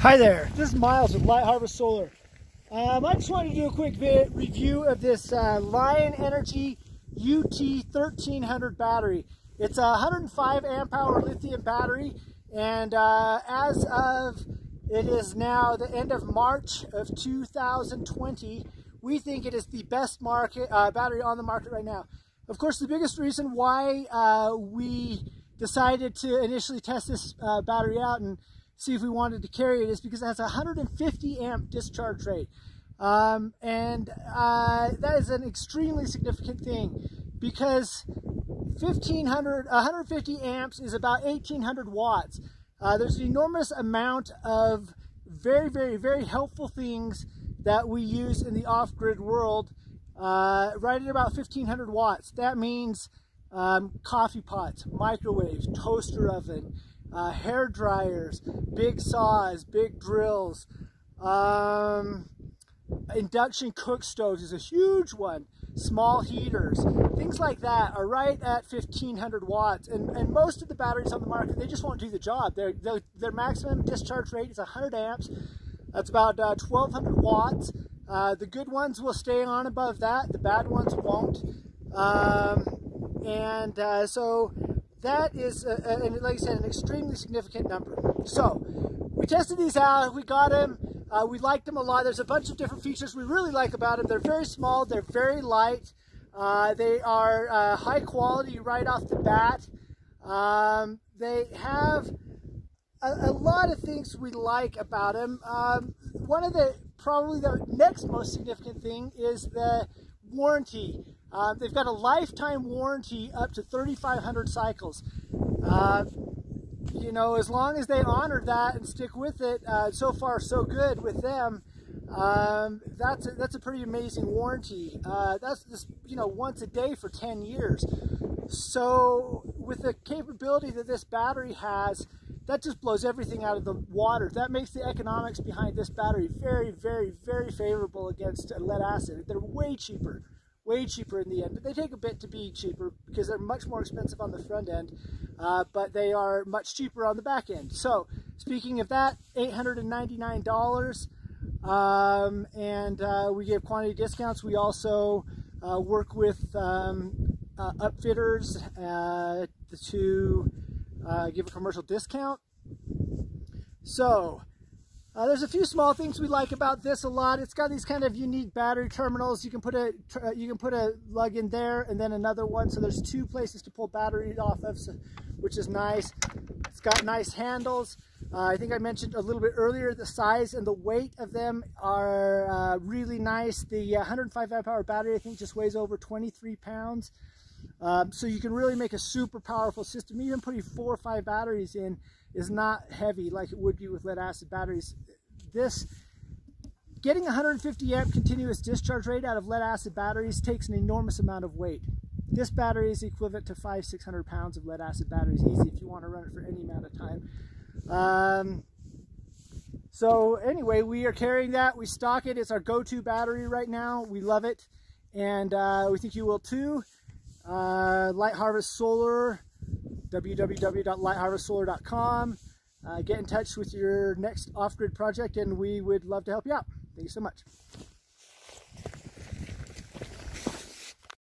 Hi there, this is Miles with Light Harvest Solar. Um, I just wanted to do a quick bit review of this uh, Lion Energy UT1300 battery. It's a 105 amp hour lithium battery and uh, as of it is now the end of March of 2020, we think it is the best market uh, battery on the market right now. Of course, the biggest reason why uh, we decided to initially test this uh, battery out and see if we wanted to carry it is because it has a 150 amp discharge rate. Um, and uh, that is an extremely significant thing because 1500, 150 amps is about 1800 watts. Uh, there's an enormous amount of very, very, very helpful things that we use in the off-grid world uh, right at about 1500 watts. That means um, coffee pots, microwaves, toaster oven, uh, hair dryers, big saws, big drills, um, induction cook stoves is a huge one, small heaters, things like that are right at 1500 watts. And, and most of the batteries on the market, they just won't do the job. Their, their, their maximum discharge rate is 100 amps. That's about uh, 1200 watts. Uh, the good ones will stay on above that. The bad ones won't. Um, and uh, so that is, a, a, like I said, an extremely significant number. So we tested these out. We got them. Uh, we liked them a lot. There's a bunch of different features we really like about them. They're very small. They're very light. Uh, they are uh, high quality right off the bat. Um, they have a, a, lot of things we like about them. Um, one of the probably the next most significant thing is the warranty. Uh, they've got a lifetime warranty up to 3,500 cycles. Uh, you know, as long as they honor that and stick with it, uh, so far so good with them. Um, that's a, that's a pretty amazing warranty. Uh, that's just you know once a day for 10 years. So with the capability that this battery has, that just blows everything out of the water. That makes the economics behind this battery very, very, very favorable against lead acid. They're way cheaper way cheaper in the end, but they take a bit to be cheaper because they're much more expensive on the front end, uh, but they are much cheaper on the back end. So speaking of that, $899 um, and uh, we give quantity discounts. We also uh, work with um, uh, upfitters uh, to uh, give a commercial discount. So uh, there's a few small things we like about this a lot. It's got these kind of unique battery terminals. You can put a uh, you can put a lug in there and then another one. So there's two places to pull batteries off of, so, which is nice. It's got nice handles. Uh, I think I mentioned a little bit earlier the size and the weight of them are uh, really nice. The 105 amp hour battery I think just weighs over 23 pounds. Um, so you can really make a super powerful system. Even putting four or five batteries in is not heavy like it would be with lead acid batteries. This, getting 150 amp continuous discharge rate out of lead acid batteries takes an enormous amount of weight. This battery is equivalent to five, 600 pounds of lead acid batteries easy if you want to run it for any amount of time. Um, so anyway, we are carrying that. We stock it. It's our go-to battery right now. We love it. And uh, we think you will too. Uh, Light Harvest Solar, www.lightharvestsolar.com. Uh, get in touch with your next off-grid project and we would love to help you out. Thank you so much.